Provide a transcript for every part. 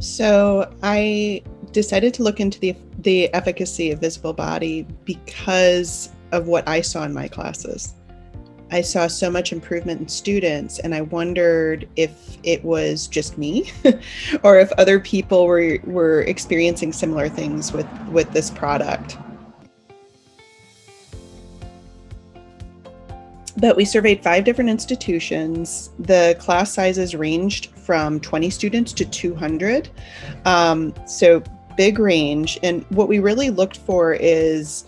So I decided to look into the the efficacy of visible body because of what I saw in my classes. I saw so much improvement in students, and I wondered if it was just me, or if other people were were experiencing similar things with with this product. But we surveyed five different institutions. The class sizes ranged from 20 students to 200. Um, so big range. And what we really looked for is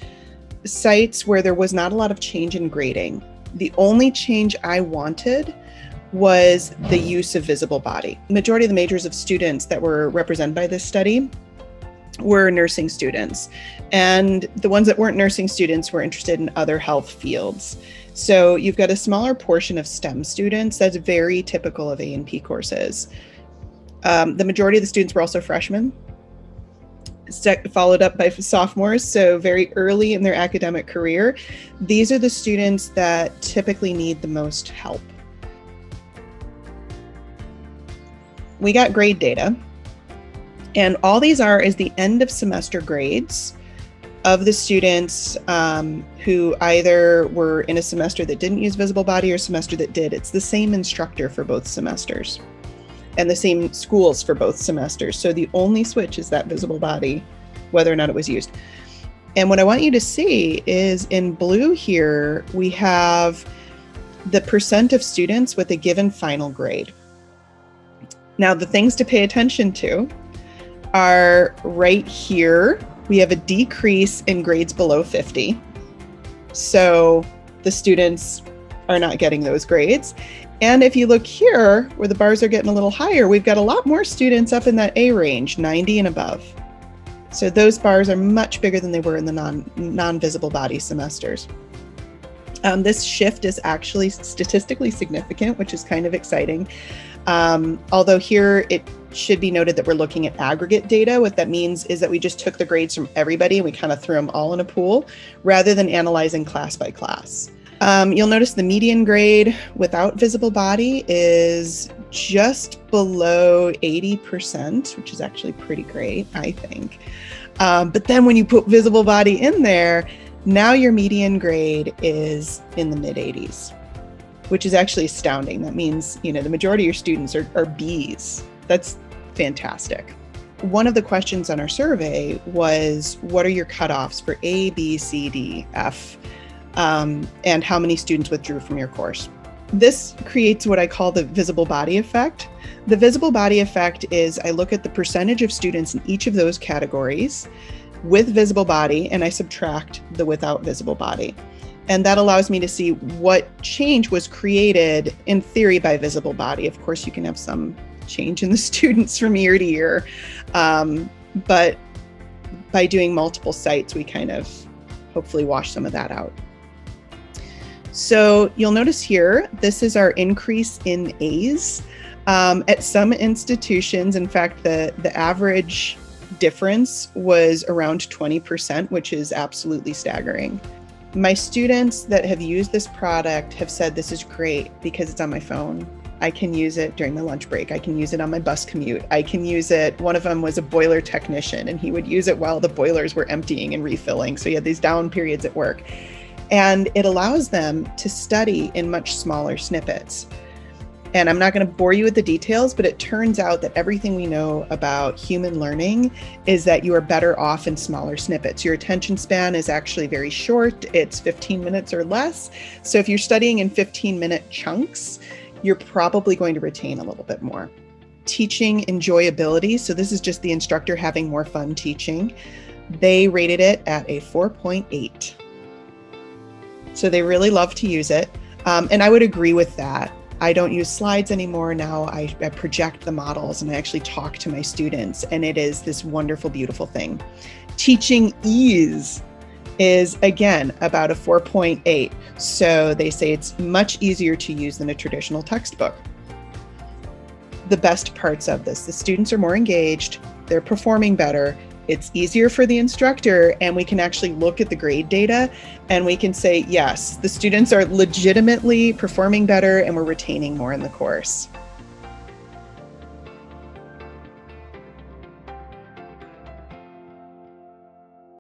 sites where there was not a lot of change in grading. The only change I wanted was the use of visible body. Majority of the majors of students that were represented by this study were nursing students. And the ones that weren't nursing students were interested in other health fields. So you've got a smaller portion of STEM students. That's very typical of A&P courses. Um, the majority of the students were also freshmen, followed up by sophomores, so very early in their academic career. These are the students that typically need the most help. We got grade data, and all these are is the end of semester grades of the students um, who either were in a semester that didn't use visible body or semester that did. It's the same instructor for both semesters and the same schools for both semesters. So the only switch is that visible body, whether or not it was used. And what I want you to see is in blue here, we have the percent of students with a given final grade. Now, the things to pay attention to are right here. We have a decrease in grades below 50. So the students are not getting those grades. And if you look here, where the bars are getting a little higher, we've got a lot more students up in that A range, 90 and above. So those bars are much bigger than they were in the non, non-visible body semesters. Um, this shift is actually statistically significant, which is kind of exciting. Um, although here it should be noted that we're looking at aggregate data. What that means is that we just took the grades from everybody and we kind of threw them all in a pool rather than analyzing class by class. Um, you'll notice the median grade without visible body is just below 80%, which is actually pretty great, I think. Um, but then when you put visible body in there, now your median grade is in the mid 80s, which is actually astounding. That means, you know, the majority of your students are, are Bs. That's fantastic. One of the questions on our survey was what are your cutoffs for A, B, C, D, F? um, and how many students withdrew from your course. This creates what I call the visible body effect. The visible body effect is I look at the percentage of students in each of those categories with visible body and I subtract the without visible body. And that allows me to see what change was created in theory by visible body. Of course, you can have some change in the students from year to year. Um, but by doing multiple sites, we kind of hopefully wash some of that out. So you'll notice here, this is our increase in A's. Um, at some institutions, in fact, the, the average difference was around 20%, which is absolutely staggering. My students that have used this product have said this is great because it's on my phone. I can use it during the lunch break. I can use it on my bus commute. I can use it. One of them was a boiler technician, and he would use it while the boilers were emptying and refilling. So he had these down periods at work and it allows them to study in much smaller snippets. And I'm not going to bore you with the details, but it turns out that everything we know about human learning is that you are better off in smaller snippets. Your attention span is actually very short, it's 15 minutes or less. So if you're studying in 15 minute chunks, you're probably going to retain a little bit more. Teaching enjoyability. So this is just the instructor having more fun teaching. They rated it at a 4.8. So they really love to use it. Um, and I would agree with that. I don't use slides anymore. Now I, I, project the models and I actually talk to my students, and it is this wonderful, beautiful thing. Teaching ease is again about a 4.8. So they say it's much easier to use than a traditional textbook. The best parts of this the students are more engaged, they're performing better, it's easier for the instructor and we can actually look at the grade data and we can say yes the students are legitimately performing better and we're retaining more in the course